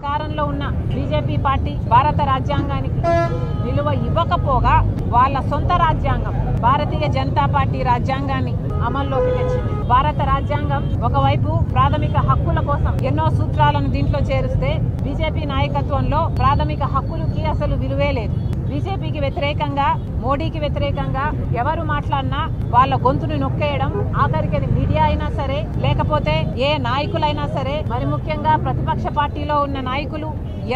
అధికారంలో ఉన్న BJP party భారత రాజ్యాంగానికి విలువ ఇవ్వకపోగా వాళ్ళ సొంత రాజ్యాంగం భారతీయ జనతా పార్టీ రాజ్యాంగాన్ని అమల్లోకి తెచ్చింది. భారత రాజ్యాంగం ఒకవైపు ప్రాథమిక హక్కుల కోసం ఎన్నో సూత్రాలను దీంట్లో చేరిస్తే బీజేపీ నాయకత్వంలో ప్రాథమిక హక్కులకి అసలు విలువే లేదు. బీజేపీకి వ్యతిరేకంగా మోడీకి వ్యతిరేకంగా ఎవరు మాట్లాడినా వాళ్ళ గొంతును నొక్కేయడం ఆఖరికి అది మీడియా అయినా సరే లేకపోతే ఏ నాయకులైనా సరే మరి ముఖ్యంగా ప్రతిపక్ష పార్టీలో ఉన్న నాయకులు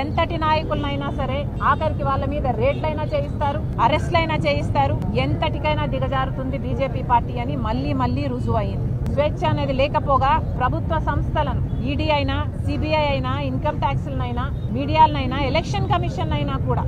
ఎంతటి నాయకులనైనా సరే ఆఖరికి వాళ్ళ మీద రేట్లైనా చేయిస్తారు అరెస్ట్లైనా చేయిస్తారు. ఎంతటికైనా దిగజారుతుంది బీజేపీ పార్టీ అని మళ్ళీ మళ్ళీ రుజువు అయింది. స్వేచ్ఛ అనేది లేకపోగా ప్రభుత్వ సంస్థలను ఈడీ అయినా సిబిఐ అయినా ఇన్కమ్ ట్యాక్స్లనైనా మీడియాలనైనా ఎలక్షన్ కమిషన్ అయినా కూడా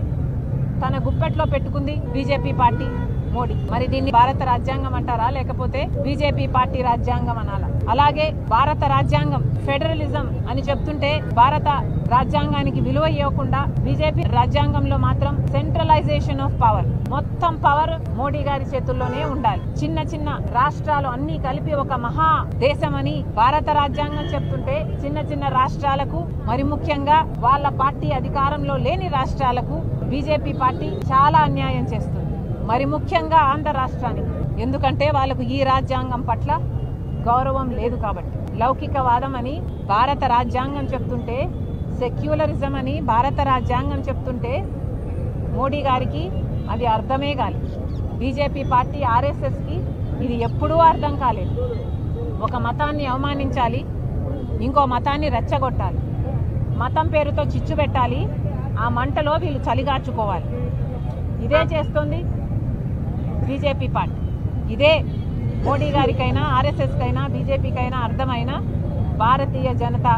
తన గుప్పెట్లో పెట్టుకుంది బీజేపీ పార్టీ. మోడీ. మరి దీన్ని భారత రాజ్యాంగం అంటారా? లేకపోతే బీజేపీ పార్టీ రాజ్యాంగం అనాలా? అలాగే భారత రాజ్యాంగం ఫెడరలిజం అని చెప్తుంటే భారత రాజ్యాంగానికి విలువ ఇవ్వకుండా బీజేపీ రాజ్యాంగంలో మాత్రం సెంట్రలైజేషన్ ఆఫ్ పవర్ మొత్తం పవర్ మోడీ గారి చేతుల్లోనే ఉండాలి. చిన్న చిన్న రాష్ట్రాలు అన్ని కలిపి ఒక మహా దేశమని భారత రాజ్యాంగం చెప్తుంటే చిన్న చిన్న రాష్ట్రాలకు మరి ముఖ్యంగా వాళ్ళ పార్టీ అధికారంలో లేని రాష్ట్రాలకు బీజేపీ పార్టీ చాలా అన్యాయం చేస్తుంది. మరి ముఖ్యంగా ఆంధ్ర రాష్ట్రానికి. ఎందుకంటే వాళ్ళకు ఈ రాజ్యాంగం పట్ల గౌరవం లేదు కాబట్టి. లౌకికవాదం అని భారత రాజ్యాంగం చెప్తుంటే సెక్యులరిజం అని భారత రాజ్యాంగం చెప్తుంటే మోడీ గారికి అది అర్థమే కాలేదు. బీజేపీ పార్టీ ఆర్ఎస్ఎస్కి ఇది ఎప్పుడూ అర్థం కాలేదు. ఒక మతాన్ని అవమానించాలి ఇంకో మతాన్ని రెచ్చగొట్టాలి. మతం పేరుతో చిచ్చు పెట్టాలి ఆ మంటలో వీళ్ళు చలిగార్చుకోవాలి. ఇదే చేస్తుంది బీజేపీ పార్టీ. ఇదే మోడీ గారికైనా ఆర్ఎస్ఎస్కైనా బీజేపీకైనా అర్థమైన భారతీయ జనతా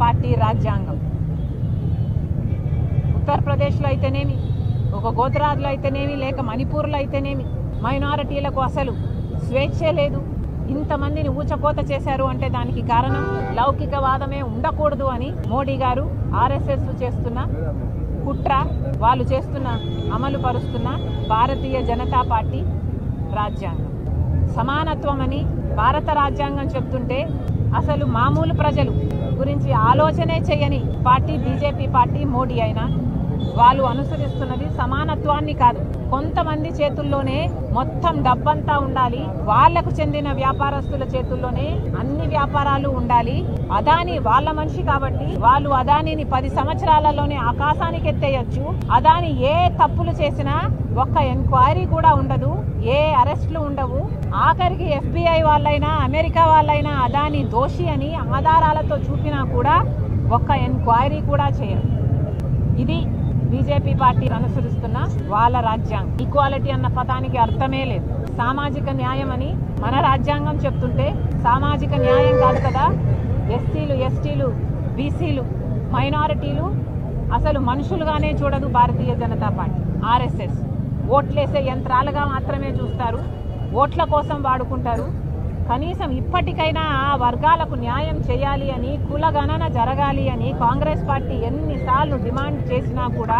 పార్టీ రాజ్యాంగం. ఉత్తరప్రదేశ్లో అయితేనేమి ఒక గోత్రాజ్లో అయితేనేమి లేక మణిపూర్లో అయితేనేమి మైనారిటీలకు అసలు స్వేచ్ఛ లేదు. ఇంతమందిని ఊచకోత చేశారు అంటే దానికి కారణం లౌకికవాదమే ఉండకూడదు అని మోడీ గారు ఆర్ఎస్ఎస్ చేస్తున్న కుట్ర వాళ్ళు చేస్తున్న అమలు పరుస్తున్న భారతీయ జనతా పార్టీ రాజ్యాంగం. సమానత్వం అని భారత రాజ్యాంగం చెప్తుంటే అసలు మామూలు ప్రజలు గురించి ఆలోచనే చేయని పార్టీ బీజేపీ పార్టీ మోడీ అయినా వాళ్ళు అనుసరిస్తున్నది సమానత్వాన్ని కాదు. కొంతమంది చేతుల్లోనే మొత్తం డబ్బంతా ఉండాలి. వాళ్ళకు చెందిన వ్యాపారస్తుల చేతుల్లోనే అన్ని వ్యాపారాలు ఉండాలి. అదాని వాళ్ళ మనిషి కాబట్టి వాళ్ళు అదానిని పది సంవత్సరాలలోనే ఆకాశానికి ఎత్తేయచ్చు. అదాని ఏ తప్పులు చేసినా ఒక్క ఎంక్వైరీ కూడా ఉండదు. ఏ అరెస్టులు ఉండవు. ఆఖరికి ఎఫ్బిఐ వాళ్ళైనా అమెరికా వాళ్ళైనా అదాని దోషి అని ఆధారాలతో చూపినా కూడా ఒక్క ఎంక్వైరీ కూడా చేయరు. ఇది బీజేపీ పార్టీ అనుసరిస్తున్న వాళ్ళ రాజ్యాంగం. ఈక్వాలిటీ అన్న పదానికి అర్థమే లేదు. సామాజిక న్యాయం అని మన రాజ్యాంగం చెప్తుంటే సామాజిక న్యాయం కాదు కదా. ఎస్సీలు ఎస్టీలు బీసీలు మైనారిటీలు అసలు మనుషులుగానే చూడదు భారతీయ జనతా పార్టీ ఆర్ఎస్ఎస్. ఓట్లేసే యంత్రాలుగా మాత్రమే చూస్తారు. ఓట్ల కోసం వాడుకుంటారు. కనీసం ఇప్పటికైనా ఆ వర్గాలకు న్యాయం చేయాలి అని కులగణన జరగాలి అని కాంగ్రెస్ పార్టీ ఎన్నిసార్లు డిమాండ్ చేసినా కూడా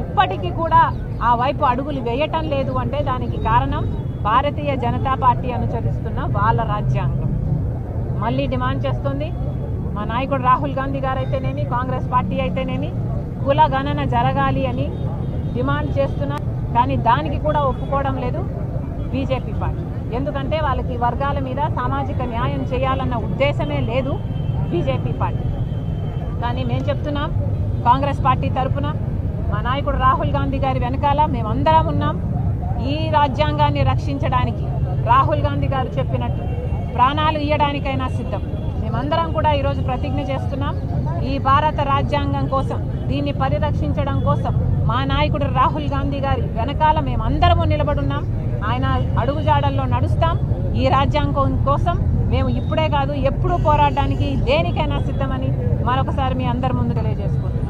ఇప్పటికీ కూడా ఆ వైపు అడుగులు వేయటం లేదు అంటే దానికి కారణం భారతీయ జనతా పార్టీ అనుసరిస్తున్న వాళ్ళ రాజ్యాంగం. మళ్ళీ డిమాండ్ చేస్తుంది. మా నాయకుడు రాహుల్ గాంధీ గారు అయితేనేమి కాంగ్రెస్ పార్టీ అయితేనేమి కుల గణన జరగాలి అని డిమాండ్ చేస్తున్నా కానీ దానికి కూడా ఒప్పుకోవడం లేదు బీజేపీ పార్టీ. ఎందుకంటే వాళ్ళకి వర్గాల మీద సామాజిక న్యాయం చేయాలన్న ఉద్దేశమే లేదు బీజేపీ పార్టీ. కానీ మేము చెప్తున్నాం కాంగ్రెస్ పార్టీ తరఫున మా నాయకుడు రాహుల్ గాంధీ గారి వెనకాల మేమందరం ఉన్నాం. ఈ రాజ్యాంగాన్ని రక్షించడానికి రాహుల్ గాంధీ గారు చెప్పినట్టు ప్రాణాలు ఇయ్యడానికైనా సిద్ధం. మేమందరం కూడా ఈరోజు ప్రతిజ్ఞ చేస్తున్నాం ఈ భారత రాజ్యాంగం కోసం దీన్ని పరిరక్షించడం కోసం మా నాయకుడు రాహుల్ గాంధీ గారి వెనకాల మేమందరము నిలబడున్నాం ఆయన అడుగుజాడల్లో నడుస్తాం. ఈ రాజ్యాంగం కోసం మేము ఇప్పుడే కాదు ఎప్పుడూ పోరాడడానికి దేనికైనా సిద్ధమని మరొకసారి మీ అందరి ముందు తెలియజేసుకుంటాం